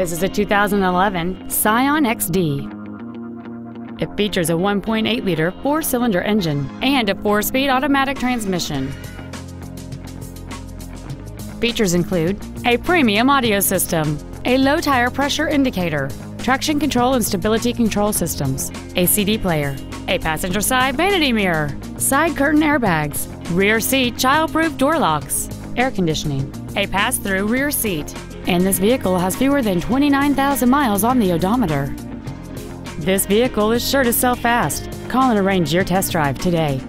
This is a 2011 Scion XD. It features a 1.8-liter four-cylinder engine and a four-speed automatic transmission. Features include a premium audio system, a low tire pressure indicator, traction control and stability control systems, a CD player, a passenger side vanity mirror, side curtain airbags, rear seat child-proof door locks, air conditioning, a pass-through rear seat, and this vehicle has fewer than 29,000 miles on the odometer. This vehicle is sure to sell fast. Call and arrange your test drive today.